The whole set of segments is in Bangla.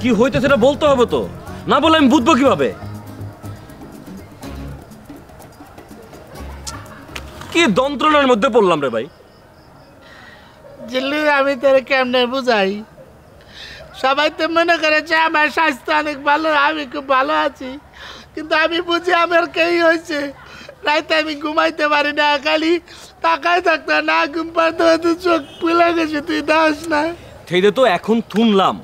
কি হইতে সেটা বলতে হবে তো? না বলে আমি বুঝব কীভাবে? কি যন্ত্রণার মধ্যে পড়লাম রে ভাই? জিল্লু আমি তোর কেমনে বুঝাই? সবাই তো মনে করেছে আমার স্বাস্থ্য অনেক ভালো আমি খুব ভালো আছি। কিন্তু আমি বুঝি আমার কেই হয়েছে। রাইতে আমি ঘুমাইতে পারি না খালি তাকায় থাকতো না ঘুম পাড়তে চোখ খুলে গেছে তুই দাস না। সেইটা তো এখন থুনলাম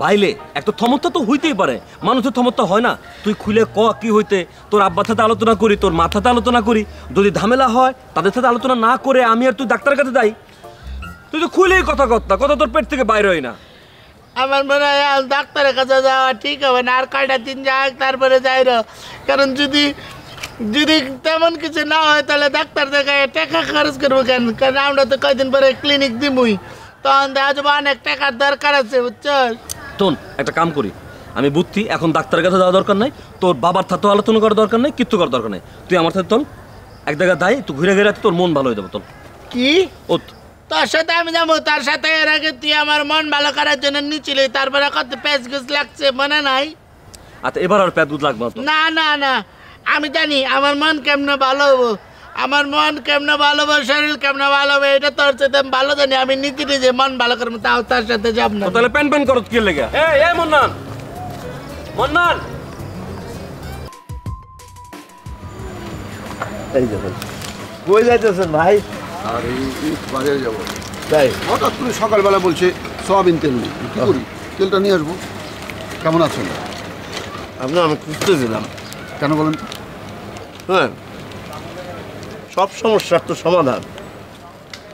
বাইলে, একটা থমত্তা তো হইতেই পারে। মানুষের থমত্তা হয় না। তুই খুলে ক কি হইতে? তোর আব্বার সাথে আলোচনা করি, তোর মাথাতে আলোচনা করি। যদি ঝামেলা হয়, তাদের সাথে আলোচনা না করে আমি আর তুই ডাক্তারের কাছে যাই। তুই তো খুলেই কথা কথা কথা তোর পেট থেকে বাইরে হয় না। আমার মনে হয় ডাক্তারের কাছে যাওয়া ঠিক হবে না, আর কয়টা দিন যাক, তারপরে যাই র। কারণ যদি যদি তেমন কিছু না হয়, তাহলে ডাক্তার দেখায় টাকা খরচ করব কেন? কারণ আমরা তো কয়দিন পরে ক্লিনিক দিবই তখন দেখা যাব অনেক টাকার দরকার আছে বুঝছ তোন একটা কাম করি। আমি বুদ্ধি এখন ডাক্তারের কাছে যাওয়া দরকার নাই তোর বাবার সাথেও আলোচনা করার দরকার নাই কিচ্ছু করার দরকার নাই। তুই আমার সাথে তোল এক জায়গায় দায় তুই ঘুরে ঘুরে তোর মন ভালো হয়ে যাবে তোর কি? ও তোর সাথে আমি যাব তার সাথে এর আগে তুই আমার মন ভালো করার জন্য নিচ্ছিলি তারপরে কত পেঁচ গুছ লাগছে মনে নাই? আচ্ছা এবার আর প্যাদ দুধ লাগবে না না না না আমি জানি আমার মন কেমনে ভালো হব। আমার মন কেমনে ভালো হব শরীর কেমনে ভালো হবে এটা তোর সাথে আমি ভালো জানি। আমি নিজে নিজে মন ভালো করব তাও তার সাথে যাব না। তাহলে প্যান প্যান করত কি লেগে? এই এই মন্নান। মন্নান। এই দেখুন। কই যাইতেছেন ভাই? আর বাজারে যাব। তাই? হঠাৎ করে সকালবেলা বলছে সয়াবিন তেল নেই। কি করি? তেলটা নিয়ে আসব। কেমন আছেন? আপনার আমি খুঁজতেছিলাম। কেন বলেন? হ্যাঁ সব সমস্যার তো সমাধান।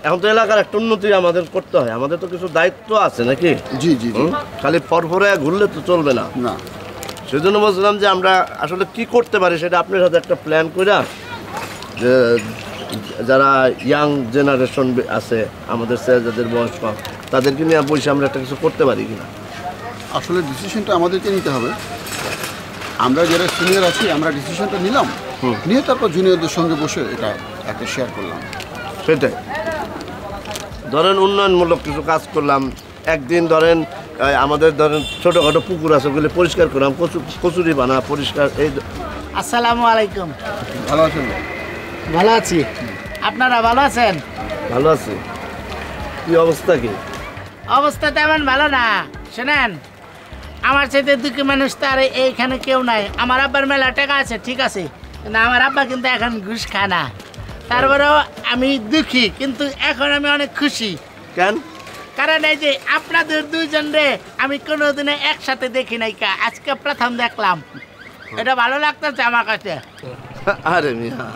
এখন তো এলাকার একটা উন্নতি আমাদের করতে হয়। আমাদের তো কিছু দায়িত্ব আছে নাকি? জি জি খালি ফরফরে ঘুরলে তো চলবে না। না। সেই জন্য বলছিলাম যে আমরা আসলে কি করতে পারি সেটা আপনার সাথে একটা প্ল্যান করে যে যারা ইয়াং জেনারেশন আছে আমাদের স্যার যাদের বয়স কম তাদেরকে নিয়ে বসে আমরা একটা কিছু করতে পারি কিনা? আসলে ডিসিশনটা আমাদেরকে নিতে হবে। আমরা যারা সিনিয়র আছি আমরা ডিসিশনটা নিলাম। নিয়ে তারপর জুনিয়রদের সঙ্গে বসে এটা একটা শেয়ার করলাম। সেটাই। ধরেন উন্নয়নমূলক কিছু কাজ করলাম। একদিন ধরেন আমাদের ধরেন ছোটোখাটো পুকুর আছে ওগুলি পরিষ্কার করলাম কচু কচুরি বানা পরিষ্কার এই আসসালামু আলাইকুম। ভালো আছেন? ভালো আছি। আপনারা ভালো আছেন? ভালো আছি। কি অবস্থা কি? অবস্থা তেমন ভালো না। শোনেন আমার সাথে দুঃখী মানুষ তো আর এইখানে কেউ নাই। আমার আব্বার মেলা টাকা আছে ঠিক আছে। কিন্তু আমার আব্বা কিন্তু এখন ঘুষ খায় না। তারপরেও আমি দুঃখী কিন্তু এখন আমি অনেক খুশি। কেন? কারণ এই যে আপনাদের দুইজন রে আমি কোনোদিনে একসাথে দেখি নাই কা। আজকে প্রথম দেখলাম। এটা ভালো লাগতেছে আমার কাছে। আরে মিয়া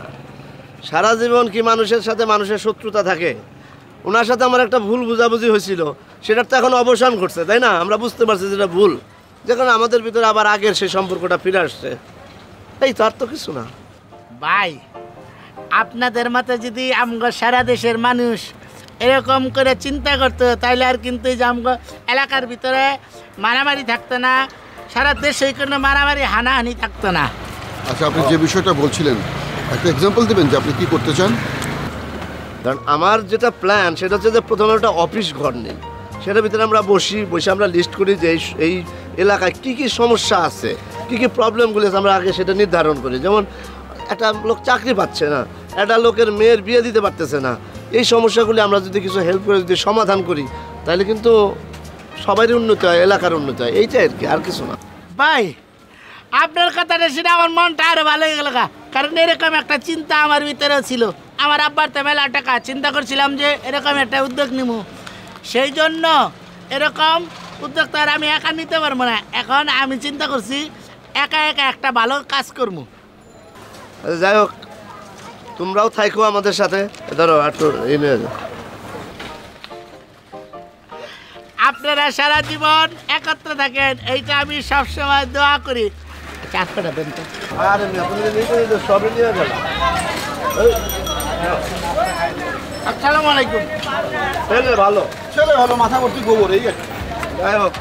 সারা জীবন কি মানুষের সাথে মানুষের শত্রুতা থাকে? ওনার সাথে আমার একটা ভুল বুঝাবুঝি হয়েছিল। সেটার তো এখন অবসান ঘটছে তাই না? আমরা বুঝতে পারছি যেটা ভুল। যেখানে আমাদের ভিতরে আবার আগের সেই সম্পর্কটা ফিরে আসছে। এই তার তো কিছু না। ভাই আপনাদের মতো যদি আমগো সারা দেশের মানুষ এরকম করে চিন্তা করতো তাইলে আর কিন্তু এই যে আমগো এলাকার ভিতরে মারামারি থাকতো না সারা দেশে কোনো মারামারি হানাহানি থাকতো না। আচ্ছা আপনি যে বিষয়টা বলছিলেন একটা এক্সাম্পল দেবেন যে আপনি কি করতে চান? কারণ আমার যেটা প্ল্যান সেটা হচ্ছে যে প্রথমে একটা অফিস ঘর নেই। সেটার ভিতরে আমরা বসি, বসে আমরা লিস্ট করি যে এই এলাকায় কী কী সমস্যা আছে, কী কী প্রবলেমগুলো আছে, আমরা আগে সেটা নির্ধারণ করি। যেমন একটা লোক চাকরি পাচ্ছে না, একটা লোকের মেয়ের বিয়ে দিতে পারতেছে না, এই সমস্যাগুলি আমরা যদি কিছু হেল্প করে যদি সমাধান করি, তাহলে কিন্তু সবারই উন্নতি হয়, এলাকার উন্নতি হয়, এইটাই আর কি, আর কিছু না। ভাই, আপনার কথাটা শুনে আমার মনটা আরও ভালো হয়ে গেল। কারণ এরকম একটা চিন্তা আমার ভিতরেও ছিল। আমার আব্বার তো মেলা টাকা, চিন্তা করছিলাম যে এরকম একটা উদ্যোগ নিব সেই জন্য এরকম আর আমি একা নিতে পারব না। এখন আমি চিন্তা করছি একা একা একটা ভালো কাজ করব। আচ্ছা, যাই হোক তোমরাও থাইকো আমাদের সাথে। ধরো একটু এই নিয়ে যাও। আপনারা সারা জীবন একত্র থাকেন এইটা আমি সবসময় দোয়া করি। চারটা দেন তো। আরে নিতে সবই নিয়ে গেল আসসালামু আলাইকুম। ছেলে ভালো। ছেলে ভালো মাথা ভর্তি গোবর এই যাই হোক।